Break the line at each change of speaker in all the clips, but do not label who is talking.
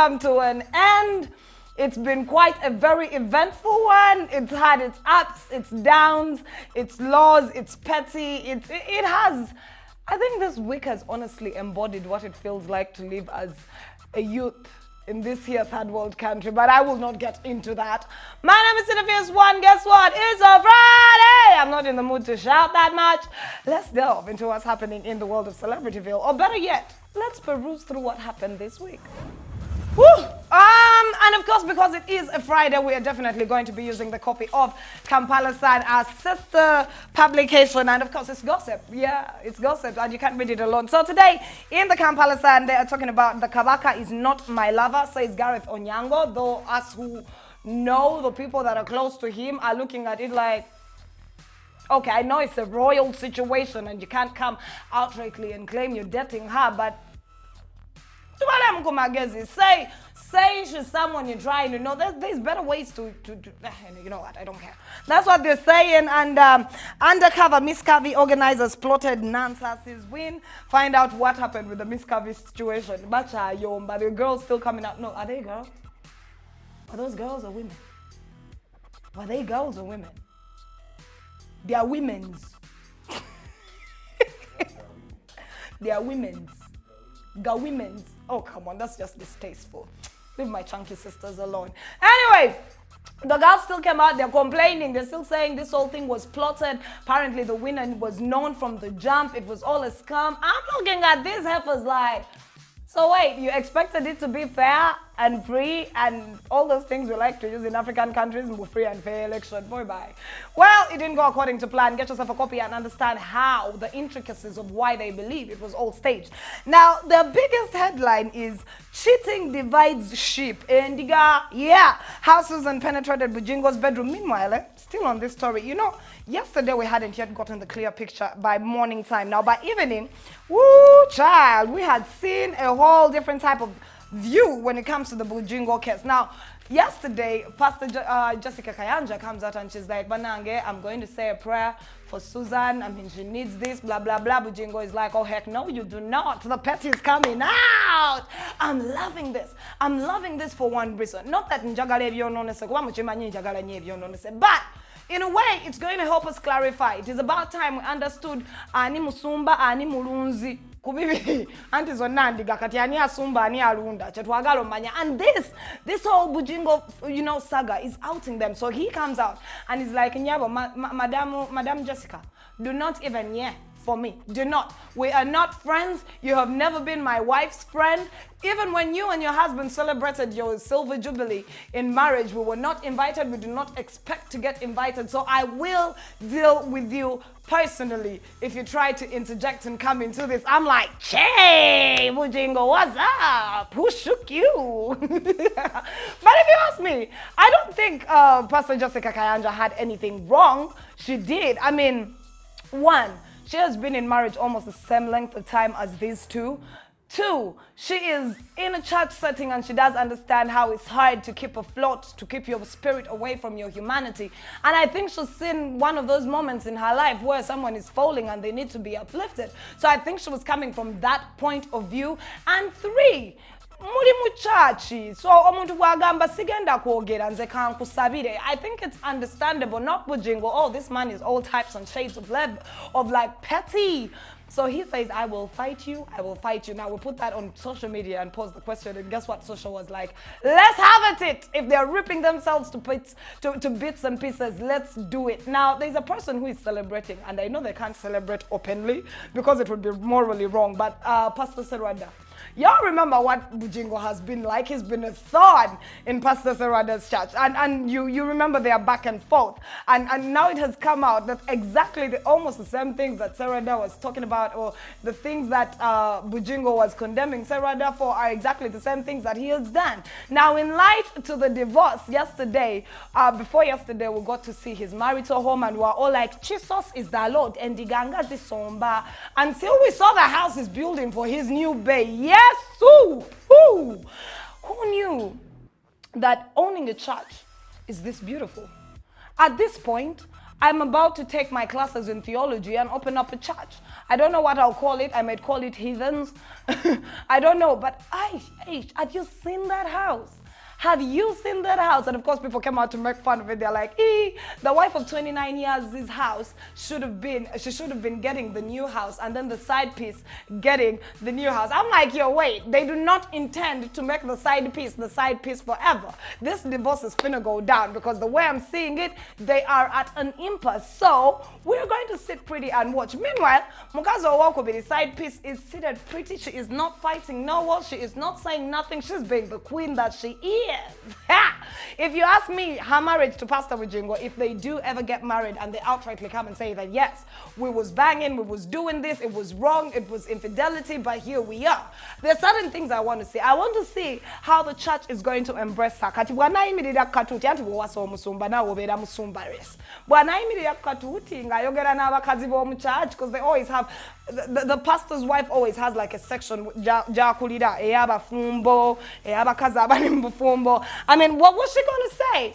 come to an end. It's been quite a very eventful one. It's had its ups, its downs, its lows, its petty. It, it has. I think this week has honestly embodied what it feels like to live as a youth in this here third world country, but I will not get into that. My name is Cinephius One. Guess what? It's a Friday. I'm not in the mood to shout that much. Let's delve into what's happening in the world of Celebrityville, or better yet, let's peruse through what happened this week. Woo! Um, and of course, because it is a Friday, we are definitely going to be using the copy of Kampala Sun, our sister publication. And of course, it's gossip. Yeah, it's gossip, and you can't read it alone. So today, in the Kampala Sun, they are talking about the Kabaka is not my lover, says Gareth Onyango, though us who know the people that are close to him are looking at it like, okay, I know it's a royal situation and you can't come outrightly and claim you're dating her, but Tubalem Kumagezi, say, say she's someone you're trying to know. There's, better ways to, to, to, you know what, I don't care. That's what they're saying. And um, undercover Miss Curvy organizers plotted Nansas's win. Find out what happened with the Miss Curvy situation. Yomba, the girls still coming out. No, are they girls? Are those girls or women? Were they girls or women? They are women's. they are women's. Ga women's. Oh, come on, that's just distasteful. Leave my chunky sisters alone. Anyway, the girls still came out, they're complaining, they're still saying this whole thing was plotted. Apparently, the winner was known from the jump, it was all a scam. I'm looking at these heifers like, so wait, you expected it to be fair and free and all those things we like to use in African countries, free and fair election, boy bye. Well, it didn't go according to plan. Get yourself a copy and understand how, the intricacies of why they believe it was all staged. Now, the biggest headline is cheating divides sheep. And yeah, how Susan penetrated Bujingo's bedroom. Meanwhile, eh, still on this story, you know, yesterday we hadn't yet gotten the clear picture by morning time. Now, by evening, woo, child, we had seen a whole different type of view when it comes to the Bujingo case. Now, yesterday, Pastor uh, Jessica Kayanja comes out and she's like, Banange, I'm going to say a prayer for Susan. I mean, she needs this, blah, blah, blah. Bujingo is like, oh, heck no, you do not. The pet is coming out. I'm loving this. I'm loving this for one reason. Not that njagala ebyononese, kuba mukimanyi njagala nnyo ebyononese, but in a way, it's going to help us clarify. It is about time we understood ani musumba, ani mulunzi. ku bibiri anti zonna kati ani asumba ani alunda kyetwagala omanya and this this whole bujingo you know saga is outing them so he comes out and he's like nyabo ma, ma, madam madam jessica do not even yeah for me. Do not. We are not friends. You have never been my wife's friend. Even when you and your husband celebrated your silver jubilee in marriage, we were not invited. We do not expect to get invited. So I will deal with you personally if you try to interject and come into this. I'm like, Che, Mujingo, what's up? Who shook you? but if you ask me, I don't think uh, Pastor Jessica Kayanja had anything wrong. She did. I mean, one, she has been in marriage almost the same length of time as these two. Two, she is in a church setting and she does understand how it's hard to keep afloat, to keep your spirit away from your humanity. And I think she's seen one of those moments in her life where someone is falling and they need to be uplifted. So I think she was coming from that point of view. And three, muri mu chachi so omuntu bwagamba sigenda kwogera nze kankusabire i think it's understandable not bujingo oh this man is all types and shades of level of like petty so he says, I will fight you, I will fight you. Now we put that on social media and pose the question, and guess what social was like? Let's have at it. If they're ripping themselves to bits, to, to bits and pieces, let's do it. Now there's a person who is celebrating, and I know they can't celebrate openly because it would be morally wrong, but uh, Pastor Serwadda, Y'all remember what Bujingo has been like. He's been a thorn in Pastor Serwadda's church. And, and you, you remember they are back and forth. And, and now it has come out that exactly the, almost the same things that Serwadda was talking about or the things that uh, Bujingo was condemning Serwadda for are exactly the same things that he has done. Now, in light to the divorce yesterday, uh, before yesterday, we got to see his marital home and we were all like, Jesus is the Lord and Diganga Zisomba. Until we saw the house is building for his new bay. Yes, who? Who? Who knew that owning a church is this beautiful? At this point, I'm about to take my classes in theology and open up a church. I don't know what I'll call it. I might call it heathens. I don't know. But I, have you seen that house? Have you seen that house? And of course, people came out to make fun of it. They're like, ee, the wife of 29 years, this house should have been, she should have been getting the new house and then the side piece getting the new house. I'm like, yo, wait, they do not intend to make the side piece the side piece forever. This divorce is finna go down because the way I'm seeing it, they are at an impasse. So we're going to sit pretty and watch. Meanwhile, Mukazo Owoko, the side piece, is seated pretty. She is not fighting no war. She is not saying nothing. She's being the queen that she is years. if you ask me, her marriage to Pastor Bugingo, if they do ever get married and they outrightly come and say that, yes, we was banging, we was doing this, it was wrong, it was infidelity, but here we are. There are certain things I want to see. I want to see how the church is going to embrace her. Kati bwanayimirira katuti anti bwowasa omusumba naawe obeera musumba res bwanayimirira katuti ng'ayogera n'abakazi b'omu church because they always have the, the, pastor's wife always has like a section mu eh, bufumbo eh, I mean, what was she going to say?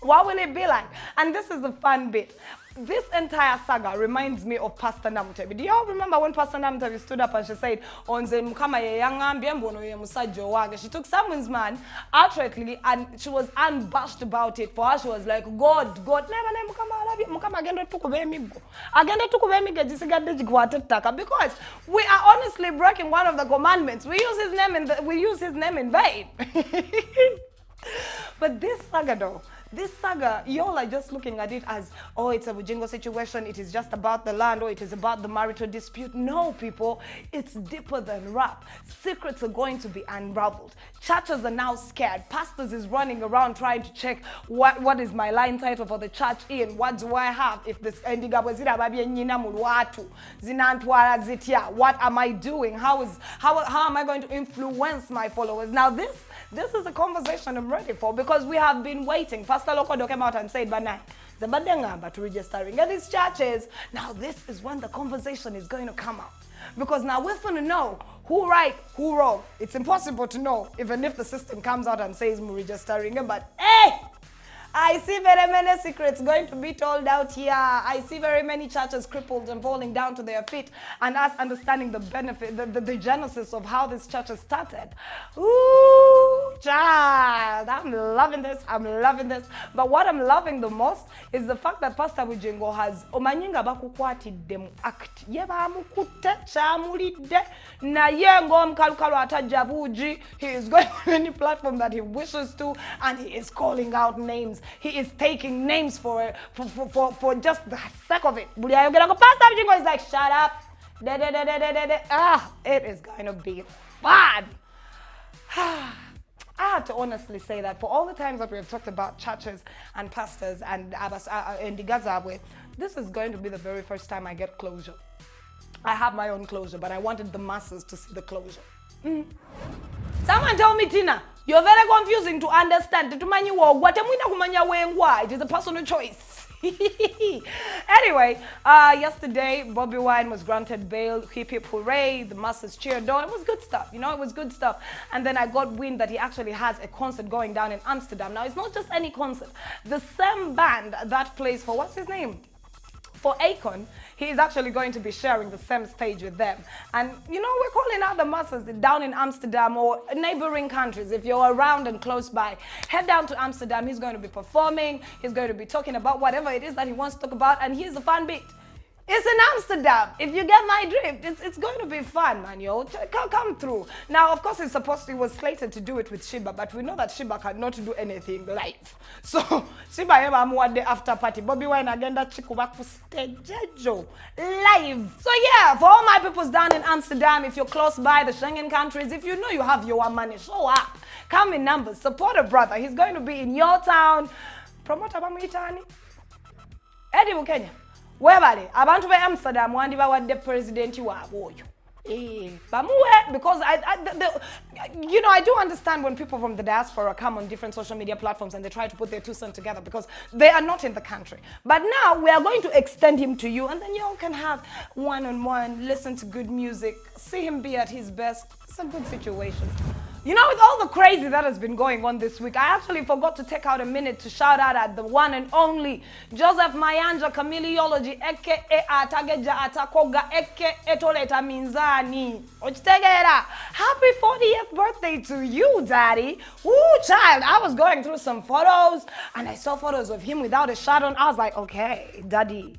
What will it be like? And this is the fun bit. This entire saga reminds me of Pastor Namutebi. Do y'all remember when Pastor Namutebi stood up and she said, Onze mukama ye yangambye mbono ye musajja wage. She took someone's man outrightly and she was unabashed about it. For her, she was like, God, God, never ne mukama alabye mukama agenda tukuba emiggo. Agenda tukuba emiggo gisigadde gikwate ettaka because we are honestly breaking one of the commandments. We use his name in the, we use his name in vain. but this saga though, this saga, y'all are just looking at it as, oh, it's a Bujingo situation, it is just about the land, or it is about the marital dispute. No, people, it's deeper than rap. Secrets are going to be unraveled. Churches are now scared. Pastors is running around trying to check what, what is my line title for the church in, what do I have, if this endigabwe zirababye nyina mu lwatu, zinantwala zitya, what am I doing, how, is, how, how am I going to influence my followers? Now this, this is a conversation I'm ready for because we have been waiting. Pastor Lokodo came out and said, Banai, the Badengamba to registering at these churches. Now, this is when the conversation is going to come out. Because now we're going to know who right, who wrong. It's impossible to know, even if the system comes out and says registering. But hey, I see very many secrets going to be told out here. I see very many churches crippled and falling down to their feet, and us understanding the benefit, the, the, the genesis of how this church has started. Ooh, child, I'm loving this. I'm loving this. But what I'm loving the most is the fact that Pastor Bugingo has omanyinga bakukwatidde mu act ye bamukutte kyamulidde naye ng'omukalukalu atajja buugi he is going to any platform that he wishes to and he is calling out names names. He is taking names for, for, for, for, for just the sake of it. Buli ayogera Pastor Jingo is like, shut up. Ah, it is going to be fun. I have to honestly say that for all the times that we have talked about churches and pastors and Abbas uh, uh in Gazabwe, this is going to be the very first time I get closure. I have my own closure, but I wanted the masses to see the closure. Mm. Someone tell me, Tina, you're very confusing to understand. Tetumanyi wogwa temwina kumanya wengwa. It is a personal choice. anyway, uh, yesterday Bobby Wine was granted bail. Hip hip hooray! The masses cheered on. It was good stuff, you know. It was good stuff. And then I got wind that he actually has a concert going down in Amsterdam. Now it's not just any concert. The same band that plays for what's his name? For Akon he is actually going to be sharing the same stage with them. And, you know, we're calling out the masses down in Amsterdam or neighboring countries. If you're around and close by, head down to Amsterdam. He's going to be performing. He's going to be talking about whatever it is that he wants to talk about. And here's the fun bit. It's in Amsterdam. If you get my drift, it's, it's going to be fun, man, yo. Come, come through. Now, of course, it's supposed it was slated to do it with Shiba, but we know that Shiba cannot do anything live. So, Shiba eba amuwadde after party. Bobby Wine agenda chikuba ku stage live. So yeah, for all my peoples down in Amsterdam, if you're close by the Schengen countries, if you know you have your money, show up. Come in numbers, support a brother. He's going to be in your town. Promoter bamuyitani. Eddie Mukenya. Webale abantu be amsterdam wandibawadde pulezidenti waabwe oyo eh, bamuwe because I, I the, the, you know I do understand when people from the diaspora come on different social media platforms and they try to put their two cents together because they are not in the country. But now we are going to extend him to you and then you all can have one on one, listen to good music, see him be at his best. It's a good situation. You know, with all the crazy that has been going on this week, I actually forgot to take out a minute to shout out at the one and only Joseph Mayanja Chameleology, aka Atageja Atakoga, aka Etoleta Minzani. Ochitegera, happy 40th birthday to you, daddy. Woo, child. I was going through some photos and I saw photos of him without a shirt on. I was like, okay, daddy.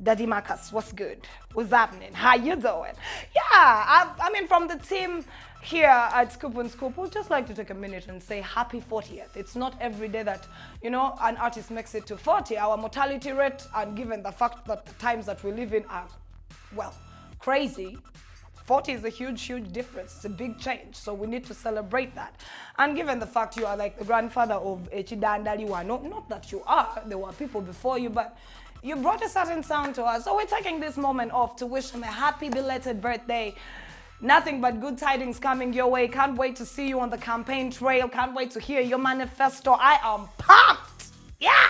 Daddy Marcus, what's good? What's happening? How you doing? Yeah, I, I mean, from the team here at Scoop and Scoop, we'd just like to take a minute and say happy 40th. It's not every day that, you know, an artist makes it to 40. Our mortality rate, and given the fact that the times that we live in are, well, crazy, 40 is a huge, huge difference. It's a big change. So we need to celebrate that. And given the fact you are like the grandfather of Echidandaliwa, no, not that you are, there were people before you, but you brought a certain sound to us. So we're taking this moment off to wish him a happy belated birthday. Nothing but good tidings coming your way. Can't wait to see you on the campaign trail. Can't wait to hear your manifesto. I am pumped. Yeah.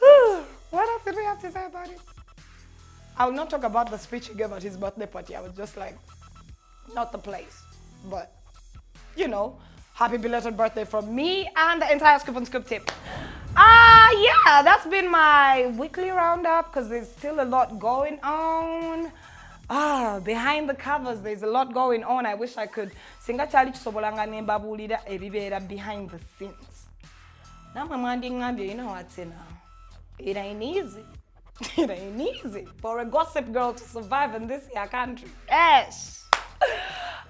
what else did we have to say about it? I will not talk about the speech he gave at his birthday party. I was just like, not the place. But, you know, happy belated birthday from me and the entire Scoop and Scoop team. Ah, uh, yeah, that's been my weekly roundup because there's still a lot going on. Ah, behind the covers, there's a lot going on. I wish I could. Singa chali chisobolanga nembabulira ebibera behind the scenes. Namwe mwandingambye, you know what's in. It ain't easy. It ain't easy for a gossip girl to survive in this here country. Yes.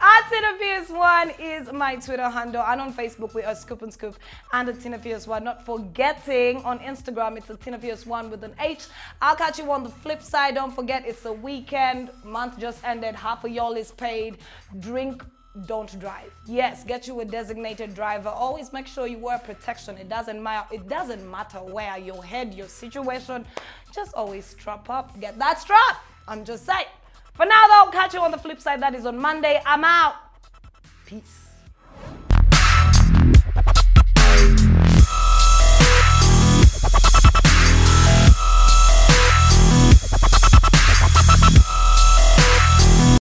At Tina PS1 is my Twitter handle, and on Facebook we are Scoop and Scoop and at Tina PS1. Not forgetting on Instagram it's a Tina PS1 with an H. I'll catch you on the flip side. Don't forget it's a weekend. Month just ended. Half of y'all is paid. Drink don't drive. Yes, get you a designated driver. Always make sure you wear protection. It doesn't matter. It doesn't matter where your head, your situation. Just always strap up. Get that strap. I'm just saying. For now, though, catch you on the flip side. That is on Monday. I'm out. Peace.